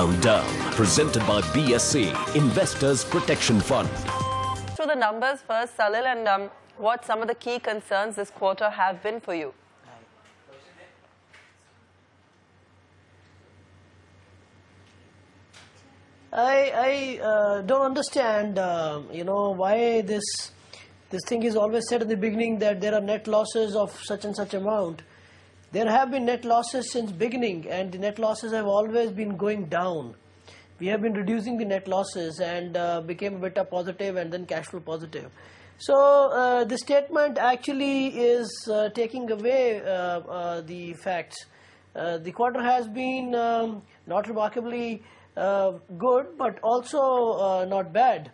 Countdown, presented by BSE, Investors Protection Fund. Through the numbers first, Salil, and um, what some of the key concerns this quarter have been for you. I, I uh, don't understand, uh, you know, why this this thing is always said at the beginning that there are net losses of such and such amount. There have been net losses since beginning, and the net losses have always been going down. We have been reducing the net losses and uh, became a bit positive and then cash flow positive. So uh, the statement actually is uh, taking away uh, uh, the facts. Uh, the quarter has been um, not remarkably good, but also not bad.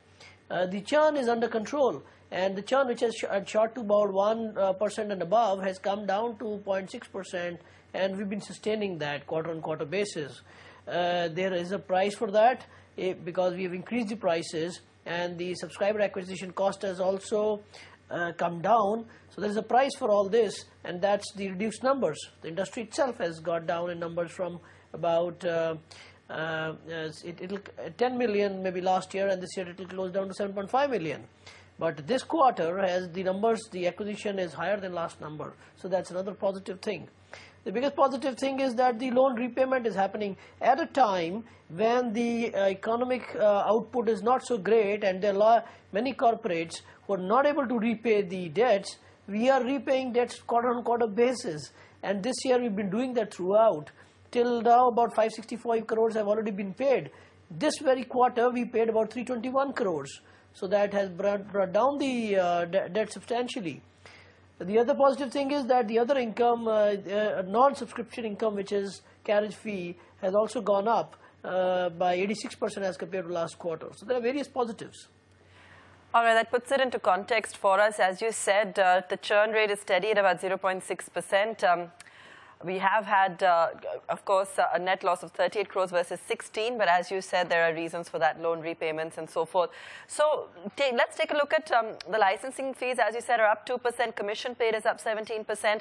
The churn is under control, and the churn, which has sh- shot to about one uh, and above, has come down to 0.6 percent, and we've been sustaining that quarter-on-quarter basis. Uh, there is a price for that eh, because we have increased the prices, and the subscriber acquisition cost has also uh, come down. So there is a price for all this, and that's the reduced numbers. The industry itself has got down in numbers from about uh, uh, it, uh, 10 million maybe last year, and this year it will close down to 7.5 million. But this quarter, as the numbers, the acquisition is higher than last number, so that's another positive thing. The biggest positive thing is that the loan repayment is happening at a time when the uh, economic uh, output is not so great and there are many corporates who are not able to repay the debts. We are repaying debts quarter on quarter basis and this year we've been doing that throughout. Till now about 565 crores have already been paid. This very quarter we paid about 321 crores. So that has brought, brought down the uh, de- debt substantially. The other positive thing is that the other income, uh, uh, non-subscription income, which is carriage fee, has also gone up uh, by 86% as compared to last quarter. So there are various positives. All right, that puts it into context for us. As you said, uh, the churn rate is steady at about 0.6%. Um, we have had, uh, of course, uh, a net loss of 38 crores versus 16, but as you said, there are reasons for that, loan repayments and so forth. So let's take a look at um, the licensing fees, as you said, are up 2%, commission paid is up 17%.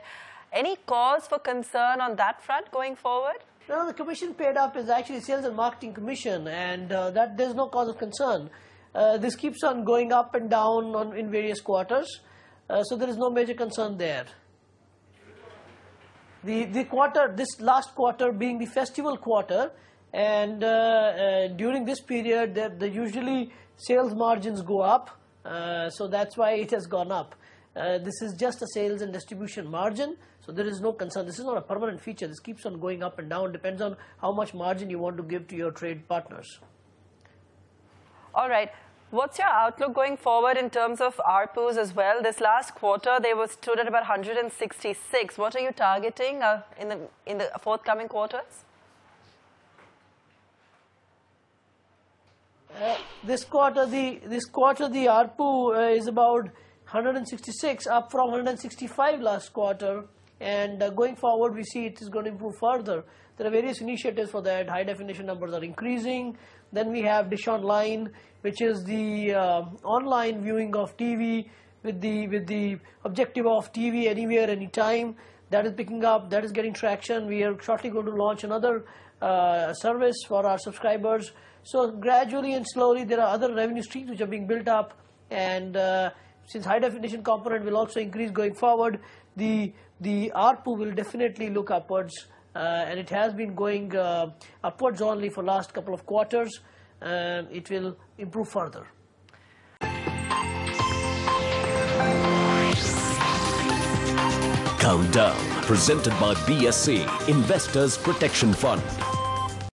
Any cause for concern on that front going forward? No, the commission paid up is actually sales and marketing commission, and uh, that there's no cause of concern. Uh, this keeps on going up and down on, in various quarters, uh, so there is no major concern there. The the quarter, this last quarter being the festival quarter, and uh, uh, during this period, the, the usually sales margins go up, uh, so that's why it has gone up. Uh, this is just a sales and distribution margin, so there is no concern. This is not a permanent feature. This keeps on going up and down. Depends on how much margin you want to give to your trade partners. All right. What's your outlook going forward in terms of ARPUs as well? This last quarter, they were stood at about 166. What are you targeting uh, in the in the forthcoming quarters? Uh, this quarter, the this quarter, the ARPU uh, is about 166, up from 165 last quarter. And uh, going forward, we see it is going to improve further. There are various initiatives for that. High definition numbers are increasing. Then we have Dish Online, which is the uh, online viewing of TV with the with the objective of TV anywhere, anytime. That is picking up. That is getting traction. We are shortly going to launch another uh, service for our subscribers. So gradually and slowly, there are other revenue streams which are being built up, and uh, since high definition component will also increase going forward, the the ARPU will definitely look upwards, uh, and it has been going uh, upwards only for last couple of quarters. Um, it will improve further. Countdown, presented by BSE, Investors Protection Fund.